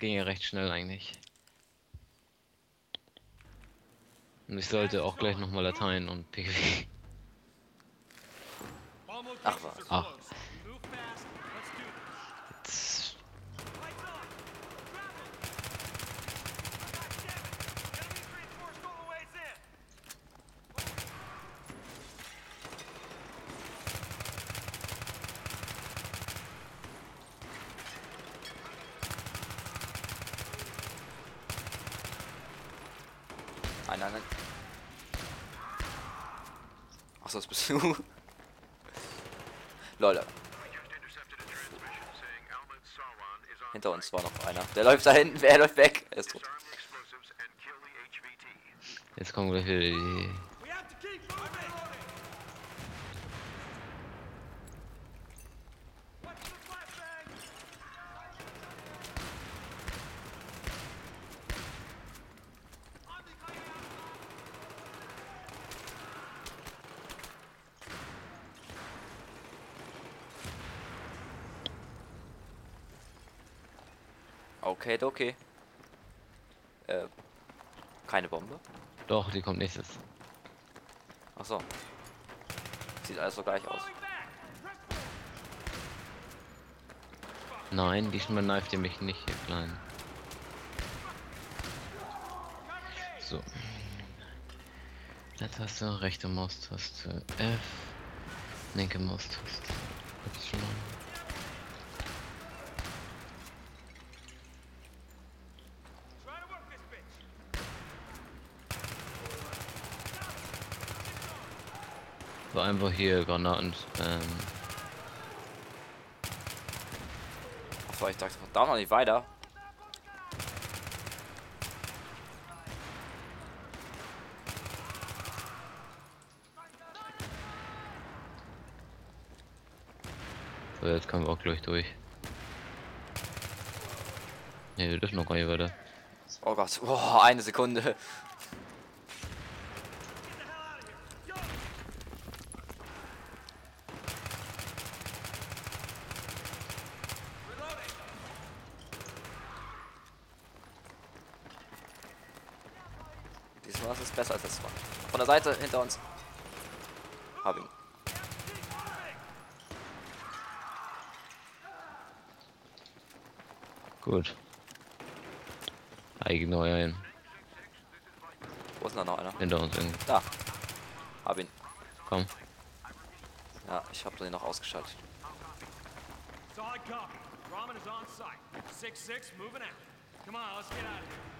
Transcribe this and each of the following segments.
ging ja recht schnell eigentlich. Und ich sollte auch gleich nochmal Latein und PW. Ach was. Ach. Nein, nein, nein. Achso, das bist du. Lol. Hinter uns war noch einer. Der läuft da hinten, wer läuft weg? Er ist tot. Jetzt kommen gleich wieder die. Okay, okay. Äh, keine Bombe? Doch, die kommt nächstes. Achso. Sieht alles so gleich aus. Nein, diesmal kneift ihr mich nicht, ihr Kleinen. So. Leertaste, rechte Maustaste F, linke Maustaste Y. Einfach hier Granaten ähm, Achso, ich dachte, da noch nicht weiter. So, jetzt kommen wir auch gleich durch. Ne, wir dürfen noch gar nicht weiter. Oh Gott. Boah, eine Sekunde. Diesmal ist es besser als das war. Von der Seite hinter uns. Hab ihn. Gut. Ignore ein. Wo ist denn da noch einer? Hinter uns irgendwie. Da. Hab ihn. Komm. Ja, ich hab den noch ausgeschaltet. Solid copy. Ramen is on site. 6-6, moving out. Come on, let's get out of here.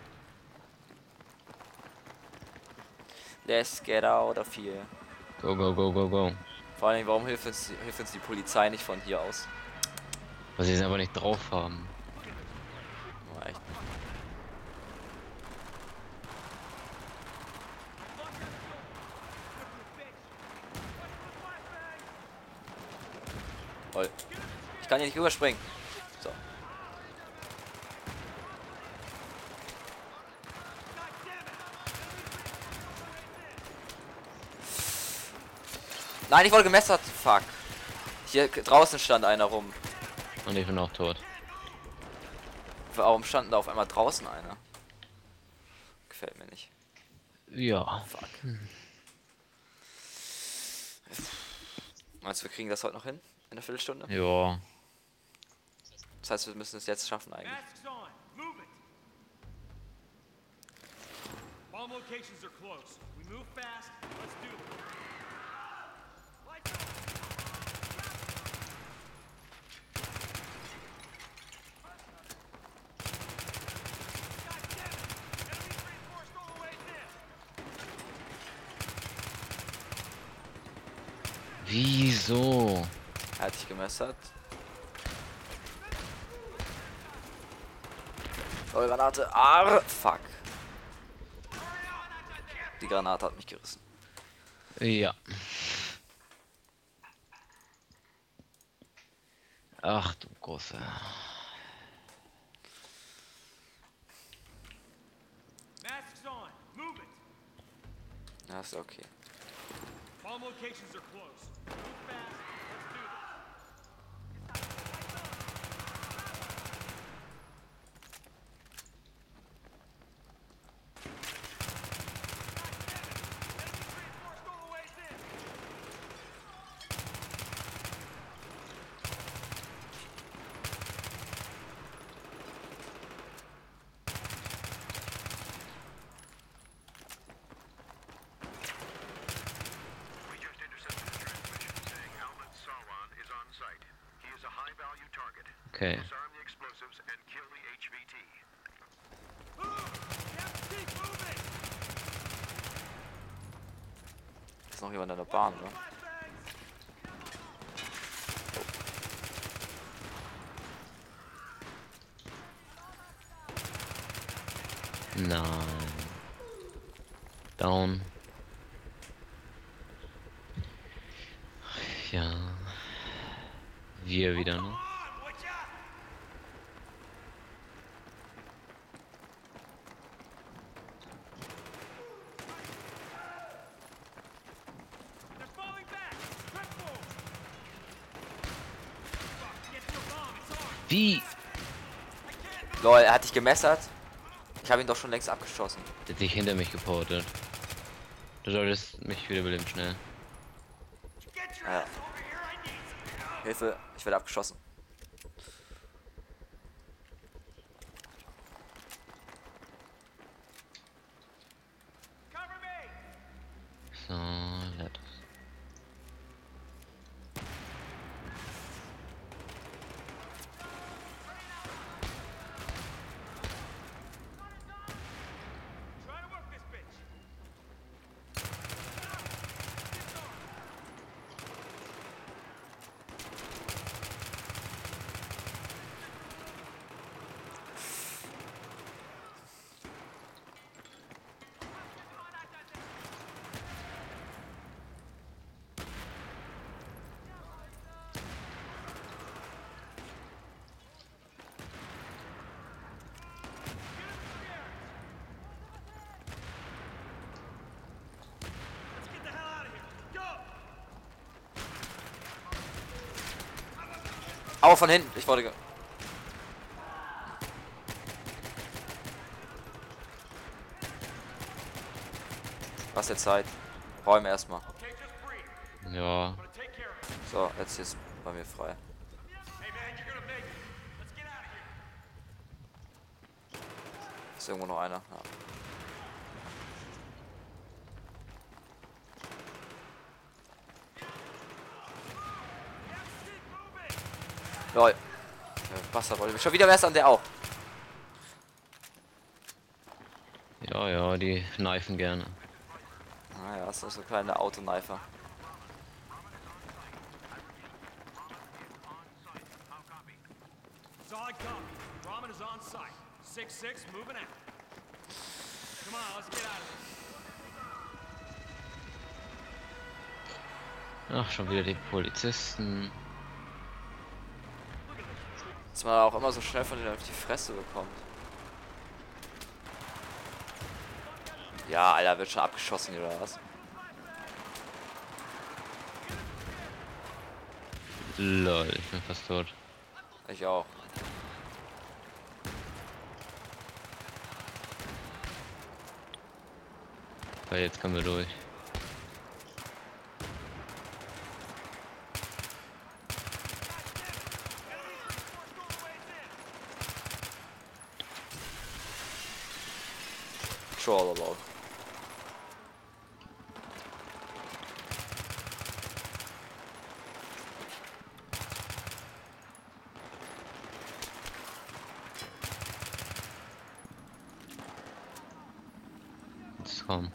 Let's get out of here. Go, go, go, go, go. Vor allem, warum hilft uns, hilft uns die Polizei nicht von hier aus? Was sie es aber nicht drauf haben. Oh, echt. Ich kann hier nicht überspringen. So. Nein, ich wurde gemessert. Fuck. Hier draußen stand einer rum. Und ich bin auch tot. Warum stand da auf einmal draußen einer? Gefällt mir nicht. Ja. Fuck. Meinst du, wir kriegen das heute noch hin? In einer Viertelstunde? Ja. Das heißt, wir müssen es jetzt schaffen eigentlich. Bomb locations are close. We move fast. Let's do it. Wieso? Er hat dich gemessert. Oh, Granate. Ar Fuck. Die Granate hat mich gerissen. Ja. Ach du große. Masks on. Move it. Ja, ist okay. Bomb locations are closed. Move fast. Moving! Ist noch jemand an der Bahn, ne? Nein. Down. Ja. Wir wieder, ne? On, would ya? They're falling back! Triple! Fuck, get to a bomb, it's on! Wie? Lol, er hat dich gemessert. Ich habe ihn doch schon längst abgeschossen. Der hat sich hinter mich geportet. Du solltest mich wiederbeleben, schnell. Ja. Hilfe, ich werde abgeschossen. Aua, von hinten. Ich wurde ge Was jetzt Zeit? Räume erstmal. Ja. So, jetzt ist bei mir frei. Ist irgendwo noch einer? Ja. Lol. Wollte mich schon wieder messern, der auch. ja, ja, die kneifen gerne. Naja, das ist so kleine Autoneifer. Solid copy. Ramen is on site. 6-6, moving out. Come on, let's get out of here. Ach, schon wieder die Polizisten. Dass man auch immer so schnell von denen auf die Fresse bekommt. Ja, Alter, wird schon abgeschossen hier, oder was? Lol, ich bin fast tot. Ich auch. Weil jetzt kommen wir durch. Troll lol. Jetzt komm.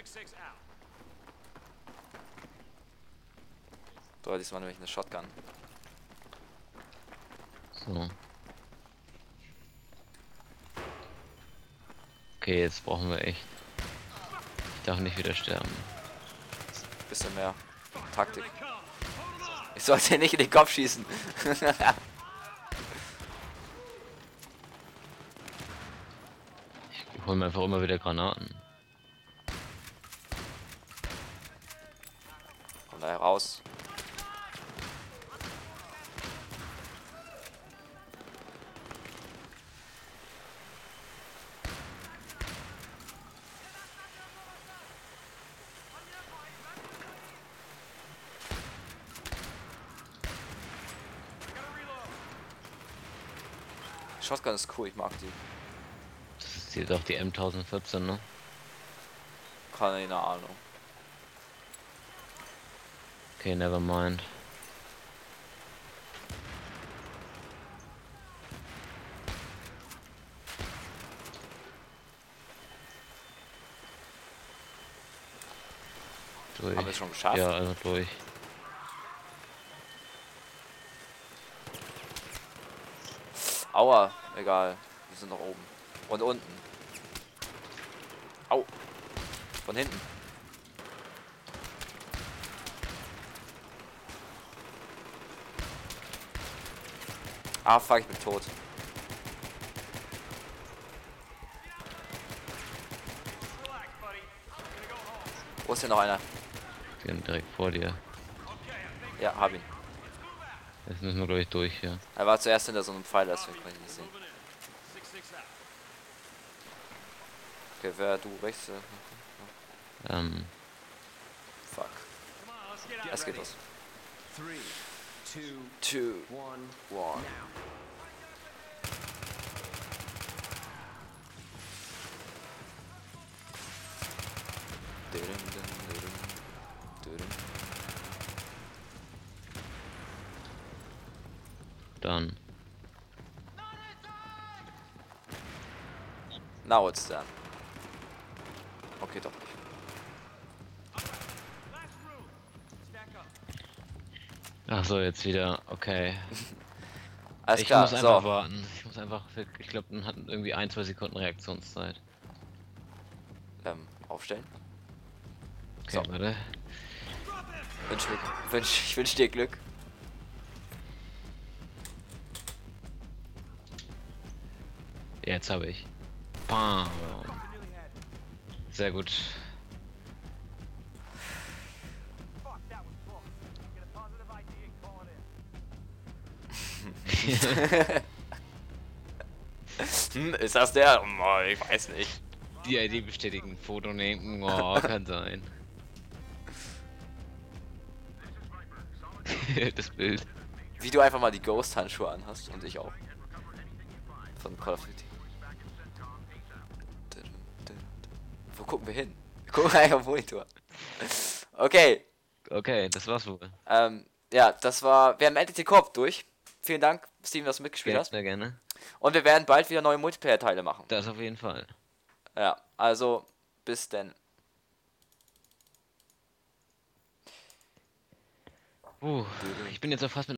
Moving. 6-6 out. So, diesmal nämlich eine Shotgun. So. Okay, jetzt brauchen wir echt. Ich darf nicht wieder sterben. Bisschen mehr Taktik. Ich sollte nicht in den Kopf schießen. Ich hol mir einfach immer wieder Granaten. heraus. Shotgun ist cool, ich mag die. Das ist jetzt auch die M1014, ne? Keine Ahnung. Okay, never mind. Durch. Haben wir es schon geschafft? Ja, also durch. Aua, egal. Wir sind noch oben. Und unten. Au. Von hinten. Ah, fuck, ich bin tot. Wo ist hier noch einer? Die sind direkt vor dir. Ja, hab ihn. Jetzt müssen wir glaube ich durch hier. Er war zuerst hinter so einem Pfeiler, deswegen konnte ich nicht sehen. Okay, wer du rechts? äh, Ähm, Fuck. Es geht los. two, two, one, one. Now. Done. Now it's done. Okay, top. Ach so, jetzt wieder. Okay. Alles ich klar, muss einfach so. warten. Ich muss einfach. Ich glaube, dann hat irgendwie ein, zwei Sekunden Reaktionszeit. Ähm, aufstellen. Okay, So. warte. Wünsch, wünsch, ich wünsche dir Glück. Jetzt habe ich. Bam. Sehr gut. Hm, ist das der? Oh, ich weiß nicht. Die ID bestätigen. Foto nehmen. Oh, kann sein. das Bild. Wie du einfach mal die Ghost-Handschuhe anhast und ich auch. Von Call of Duty. Wo gucken wir hin? Wir gucken eigentlich auf Monitor. Okay, Okay, das war's wohl. ähm, ja, das war. Wir haben endlich den Korb durch. Vielen Dank, Steven, dass du mitgespielt hast. sehr gerne. Und wir werden bald wieder neue Multiplayer-Teile machen. Das auf jeden Fall. Ja, also bis denn. Uh, ich bin jetzt auch fast mit